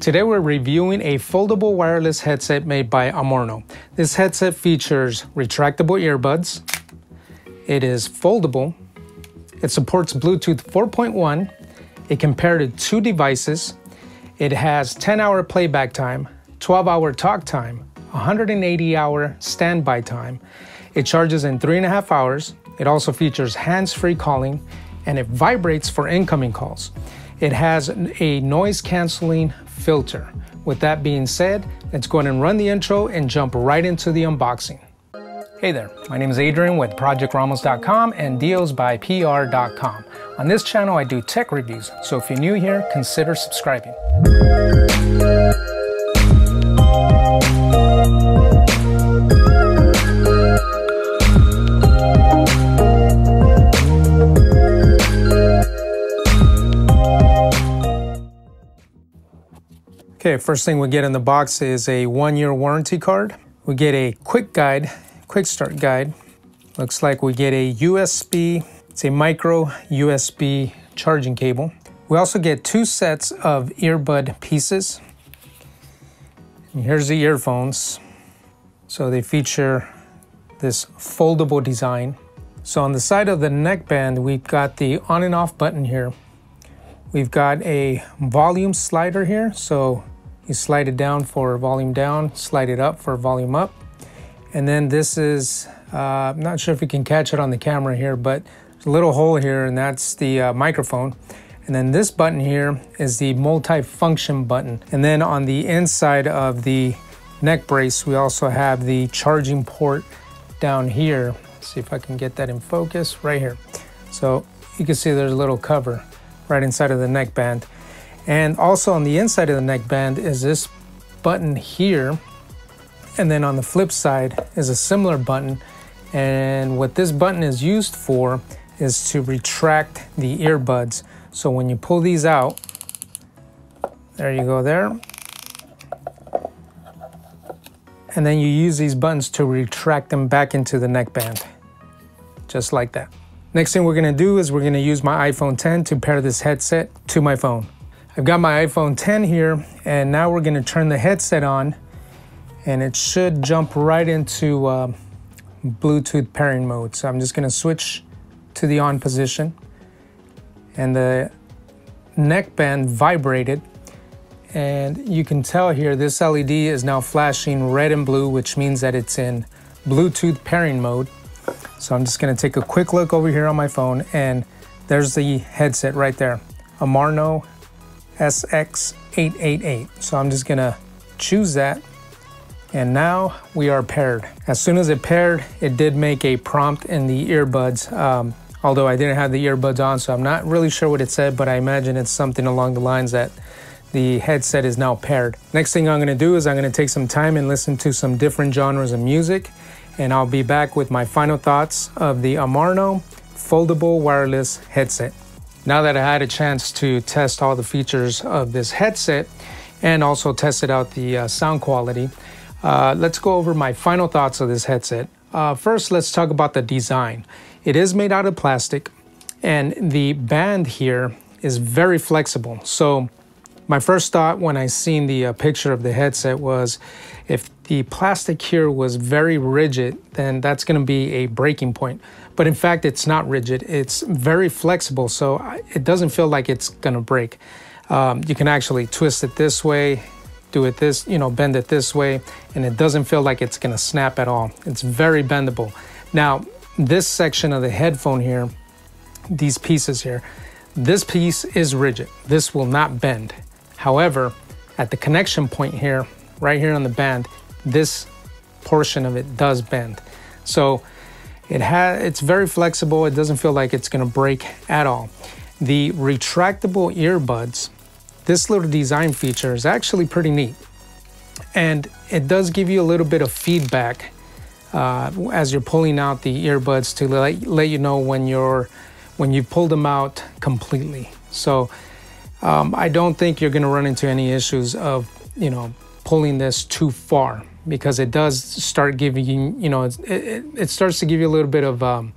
Today we're reviewing a foldable wireless headset made by Amorno. This headset features retractable earbuds. It is foldable. It supports Bluetooth 4.1. It can pair to two devices. It has 10 hour playback time, 12 hour talk time, 180 hour standby time. It charges in three and a half hours. It also features hands-free calling and it vibrates for incoming calls. It has a noise canceling filter. With that being said, let's go ahead and run the intro and jump right into the unboxing. Hey there, my name is Adrian with ProjectRamos.com and DealsByPR.com. On this channel, I do tech reviews, so if you're new here, consider subscribing. Okay, first thing we get in the box is a one year warranty card. We get a quick guide, quick start guide. Looks like we get a USB, it's a micro USB charging cable. We also get two sets of earbud pieces. And here's the earphones. So they feature this foldable design. So on the side of the neckband, we've got the on and off button here. We've got a volume slider here. So you slide it down for volume down, slide it up for volume up. And then this is, uh, I'm not sure if you can catch it on the camera here, but there's a little hole here and that's the uh, microphone. And then this button here is the multi-function button. And then on the inside of the neck brace, we also have the charging port down here. Let's see if I can get that in focus right here. So you can see there's a little cover right inside of the neckband. And also on the inside of the neckband is this button here. And then on the flip side is a similar button. And what this button is used for is to retract the earbuds. So when you pull these out, there you go there. And then you use these buttons to retract them back into the neckband, just like that. Next thing we're gonna do is we're gonna use my iPhone 10 to pair this headset to my phone. I've got my iPhone 10 here and now we're gonna turn the headset on and it should jump right into uh, Bluetooth pairing mode. So I'm just gonna switch to the on position and the neckband vibrated and you can tell here this LED is now flashing red and blue which means that it's in Bluetooth pairing mode. So I'm just gonna take a quick look over here on my phone and there's the headset right there. Amorno SX888. So I'm just gonna choose that. And now we are paired. As soon as it paired, it did make a prompt in the earbuds. Um, although I didn't have the earbuds on, so I'm not really sure what it said, but I imagine it's something along the lines that the headset is now paired. Next thing I'm gonna do is I'm gonna take some time and listen to some different genres of music, and I'll be back with my final thoughts of the Amorno foldable wireless headset. Now that I had a chance to test all the features of this headset and also tested out the uh, sound quality, uh, let's go over my final thoughts of this headset. Uh, first, let's talk about the design. It is made out of plastic and the band here is very flexible. So my first thought when I seen the uh, picture of the headset was if the plastic here was very rigid, then that's gonna be a breaking point. But in fact, it's not rigid. It's very flexible, so it doesn't feel like it's gonna break. Um, you can actually twist it this way, do it this, you know, bend it this way, and it doesn't feel like it's gonna snap at all. It's very bendable. Now, this section of the headphone here, these pieces here, this piece is rigid. This will not bend. However, at the connection point here, right here on the band, this portion of it does bend. So it has, it's very flexible. It doesn't feel like it's gonna break at all. The retractable earbuds, this little design feature is actually pretty neat. And it does give you a little bit of feedback uh, as you're pulling out the earbuds to let, let you know when you're when you pull them out completely. So um, I don't think you're going to run into any issues of you know pulling this too far because it does start giving you, you know, it, it, it starts to give you a little bit of, um,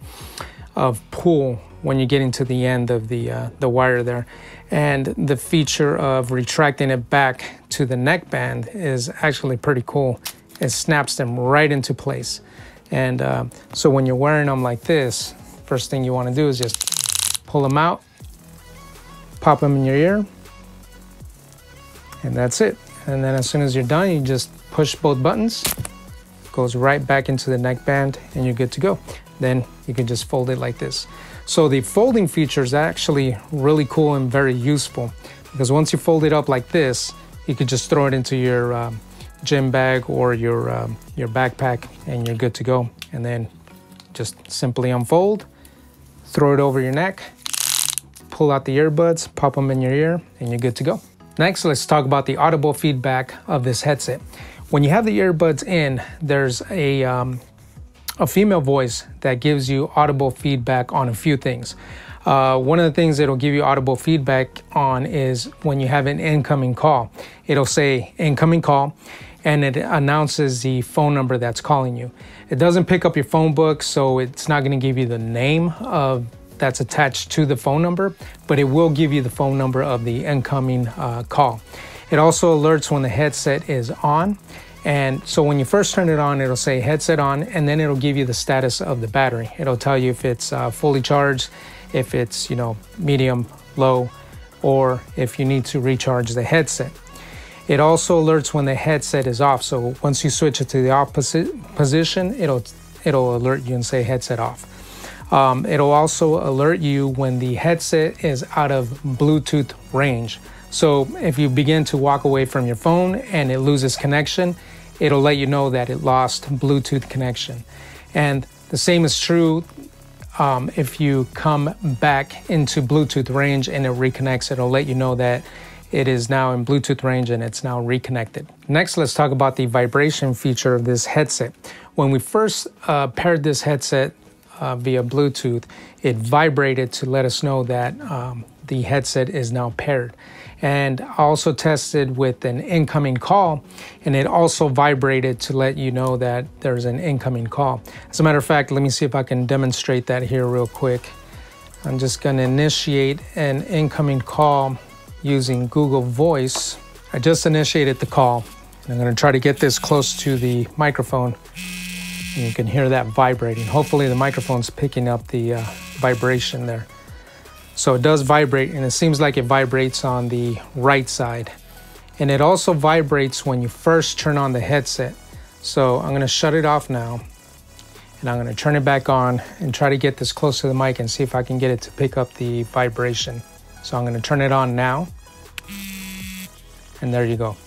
of pull when you get into the end of the, uh, the wire there. And the feature of retracting it back to the neckband is actually pretty cool. It snaps them right into place. And uh, so when you're wearing them like this, first thing you want to do is just pull them out, pop them in your ear, and that's it. And then as soon as you're done, you just push both buttons, goes right back into the neckband and you're good to go. Then you can just fold it like this. So the folding feature is actually really cool and very useful because once you fold it up like this, you could just throw it into your um, gym bag or your, um, your backpack and you're good to go. And then just simply unfold, throw it over your neck, pull out the earbuds, pop them in your ear, and you're good to go. Next, let's talk about the audible feedback of this headset. When you have the earbuds in, there's a, um, a female voice that gives you audible feedback on a few things. Uh, one of the things it'll give you audible feedback on is when you have an incoming call. It'll say incoming call and it announces the phone number that's calling you. It doesn't pick up your phone book, so it's not going to give you the name of that's attached to the phone number, but it will give you the phone number of the incoming uh, call. It also alerts when the headset is on. And so when you first turn it on, it'll say headset on, and then it'll give you the status of the battery. It'll tell you if it's uh, fully charged, if it's, you know, medium, low, or if you need to recharge the headset. It also alerts when the headset is off. So once you switch it to the opposite position, it'll it'll alert you and say headset off. Um, it'll also alert you when the headset is out of Bluetooth range. So if you begin to walk away from your phone and it loses connection, it'll let you know that it lost Bluetooth connection. And the same is true um, if you come back into Bluetooth range and it reconnects, it'll let you know that it is now in Bluetooth range and it's now reconnected. Next, let's talk about the vibration feature of this headset. When we first uh, paired this headset uh, via Bluetooth, it vibrated to let us know that um, the headset is now paired. And also tested with an incoming call, and it also vibrated to let you know that there's an incoming call. As a matter of fact, let me see if I can demonstrate that here real quick. I'm just going to initiate an incoming call using Google Voice. I just initiated the call. I'm going to try to get this close to the microphone and you can hear that vibrating. Hopefully the microphone's picking up the uh, vibration there. So it does vibrate and it seems like it vibrates on the right side. And it also vibrates when you first turn on the headset. So I'm gonna shut it off now and I'm gonna turn it back on and try to get this close to the mic and see if I can get it to pick up the vibration. So I'm gonna turn it on now. And there you go.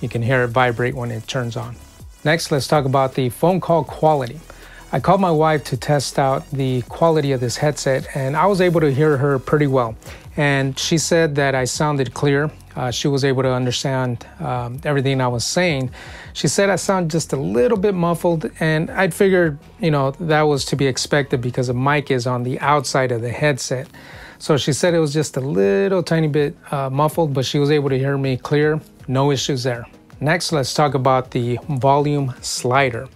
You can hear it vibrate when it turns on. Next, let's talk about the phone call quality. I called my wife to test out the quality of this headset, and I was able to hear her pretty well. And she said that I sounded clear. Uh, she was able to understand um, everything I was saying. She said I sound just a little bit muffled, and I'd figured, you know, that was to be expected because the mic is on the outside of the headset. So she said it was just a little tiny bit uh, muffled, but she was able to hear me clear. No issues there. Next, let's talk about the volume slider.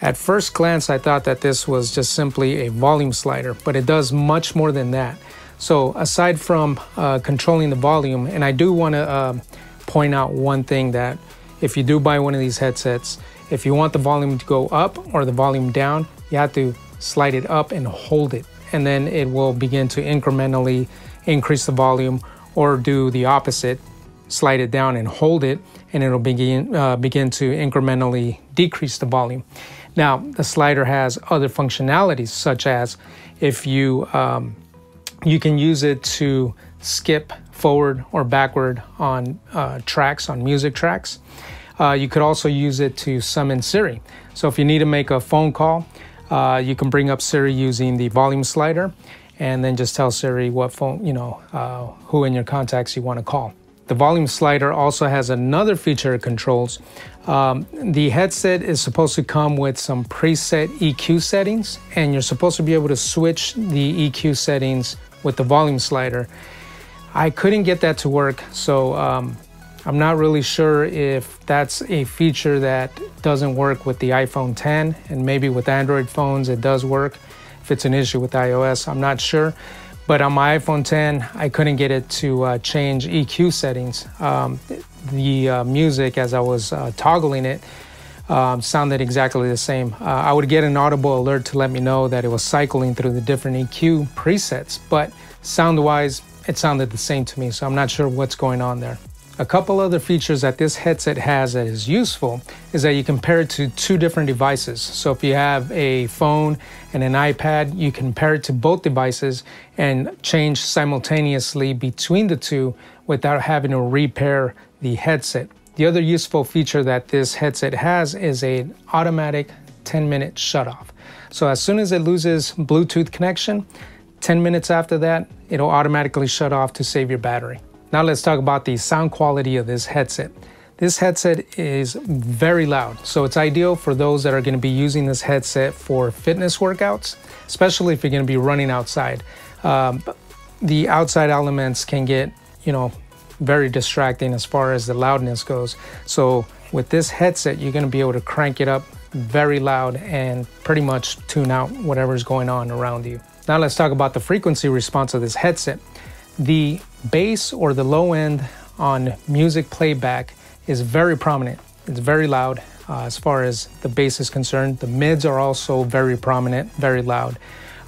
At first glance, I thought that this was just simply a volume slider, but it does much more than that. So aside from uh, controlling the volume, and I do want to uh, point out one thing that if you do buy one of these headsets, if you want the volume to go up or the volume down, you have to slide it up and hold it. And then it will begin to incrementally increase the volume or do the opposite, slide it down and hold it and it'll begin, uh, begin to incrementally decrease the volume. Now, the slider has other functionalities, such as if you, um, you can use it to skip forward or backward on uh, tracks, on music tracks. Uh, you could also use it to summon Siri. So if you need to make a phone call, uh, you can bring up Siri using the volume slider and then just tell Siri what phone, you know, uh, who in your contacts you want to call. The volume slider also has another feature it controls. Um, the headset is supposed to come with some preset EQ settings, and you're supposed to be able to switch the EQ settings with the volume slider. I couldn't get that to work, so um, I'm not really sure if that's a feature that doesn't work with the iPhone 10, and maybe with Android phones it does work. If it's an issue with iOS, I'm not sure. But on my iPhone 10, I couldn't get it to uh, change EQ settings. Um, the uh, music, as I was uh, toggling it, um, sounded exactly the same. Uh, I would get an audible alert to let me know that it was cycling through the different EQ presets, but sound wise, it sounded the same to me, so I'm not sure what's going on there. A couple other features that this headset has that is useful is that you compare it to two different devices. So if you have a phone and an iPad, you compare it to both devices and change simultaneously between the two without having to repair the headset. The other useful feature that this headset has is an automatic 10 minute shutoff. So as soon as it loses Bluetooth connection, 10 minutes after that, it'll automatically shut off to save your battery. Now let's talk about the sound quality of this headset. This headset is very loud, so it's ideal for those that are gonna be using this headset for fitness workouts, especially if you're gonna be running outside. Um, the outside elements can get, you know, very distracting as far as the loudness goes. So with this headset, you're gonna be able to crank it up very loud and pretty much tune out whatever's going on around you. Now let's talk about the frequency response of this headset. The bass or the low end on music playback is very prominent. It's very loud uh, as far as the bass is concerned. The mids are also very prominent, very loud.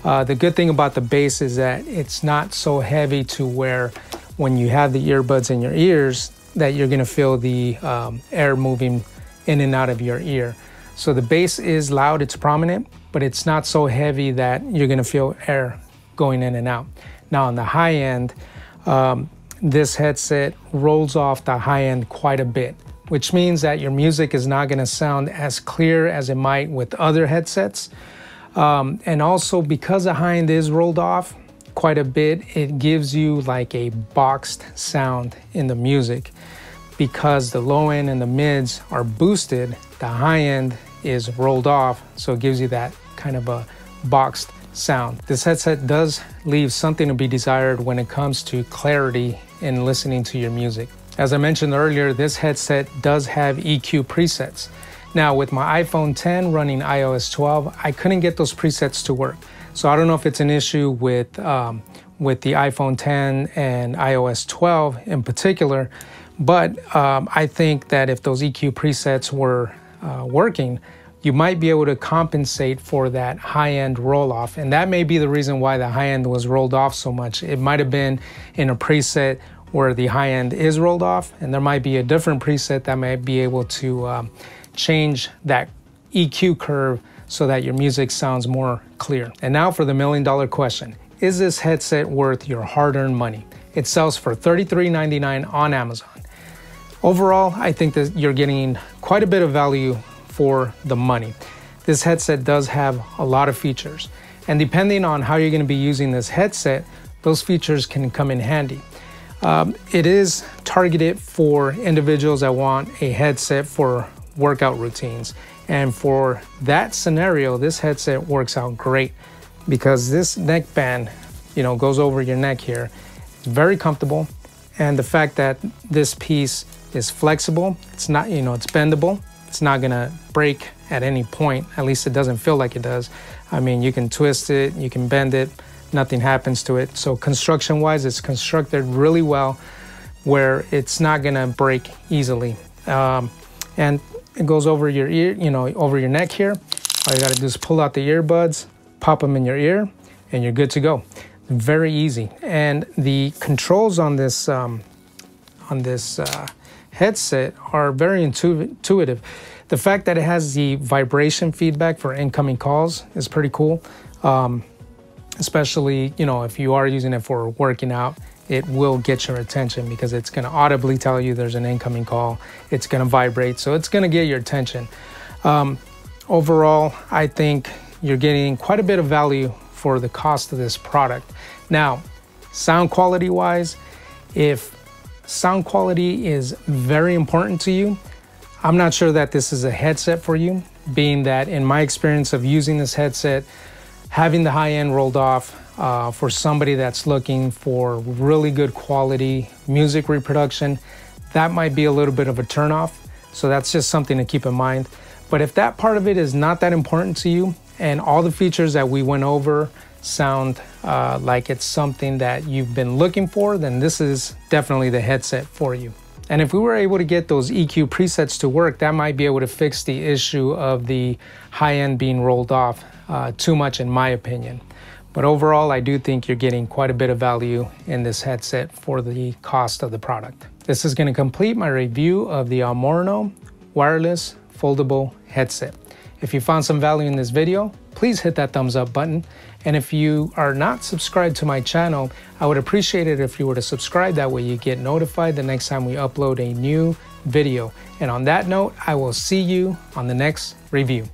Uh, the good thing about the bass is that it's not so heavy to where when you have the earbuds in your ears that you're gonna feel the um, air moving in and out of your ear. So the bass is loud, it's prominent, but it's not so heavy that you're gonna feel air going in and out. Now on the high end, um, this headset rolls off the high end quite a bit, which means that your music is not gonna sound as clear as it might with other headsets. Um, and also because the high end is rolled off, quite a bit, it gives you like a boxed sound in the music. Because the low end and the mids are boosted, the high end is rolled off, so it gives you that kind of a boxed sound. This headset does leave something to be desired when it comes to clarity in listening to your music. As I mentioned earlier, this headset does have EQ presets. Now, with my iPhone 10 running iOS 12, I couldn't get those presets to work. So I don't know if it's an issue with um, with the iPhone 10 and iOS 12 in particular, but um, I think that if those EQ presets were uh, working, you might be able to compensate for that high end roll off. And that may be the reason why the high end was rolled off so much. It might have been in a preset where the high end is rolled off, and there might be a different preset that might be able to um, change that EQ curve so that your music sounds more clear. And now for the million dollar question. Is this headset worth your hard-earned money? It sells for $33.99 on Amazon. Overall, I think that you're getting quite a bit of value for the money. This headset does have a lot of features. And depending on how you're gonna be using this headset, those features can come in handy. Um, it is targeted for individuals that want a headset for workout routines. And for that scenario, this headset works out great because this neck band, you know, goes over your neck here. It's very comfortable. And the fact that this piece is flexible, it's not, you know, it's bendable. It's not gonna break at any point. At least it doesn't feel like it does. I mean, you can twist it, you can bend it, nothing happens to it. So construction wise, it's constructed really well where it's not gonna break easily. Um, and it goes over your ear, you know, over your neck here. All you gotta do is pull out the earbuds, pop them in your ear, and you're good to go. Very easy. And the controls on this um, on this uh, headset are very intuitive. The fact that it has the vibration feedback for incoming calls is pretty cool. Um, especially, you know, if you are using it for working out it will get your attention because it's going to audibly tell you there's an incoming call. It's going to vibrate, so it's going to get your attention. Um, overall, I think you're getting quite a bit of value for the cost of this product. Now, sound quality wise, if sound quality is very important to you, I'm not sure that this is a headset for you, being that in my experience of using this headset, having the high end rolled off, uh, for somebody that's looking for really good quality music reproduction, that might be a little bit of a turnoff. So that's just something to keep in mind. But if that part of it is not that important to you and all the features that we went over sound uh, like it's something that you've been looking for, then this is definitely the headset for you. And if we were able to get those EQ presets to work, that might be able to fix the issue of the high end being rolled off uh, too much, in my opinion. But overall, I do think you're getting quite a bit of value in this headset for the cost of the product. This is going to complete my review of the Amorno wireless foldable headset. If you found some value in this video, please hit that thumbs up button. And if you are not subscribed to my channel, I would appreciate it if you were to subscribe. That way you get notified the next time we upload a new video. And on that note, I will see you on the next review.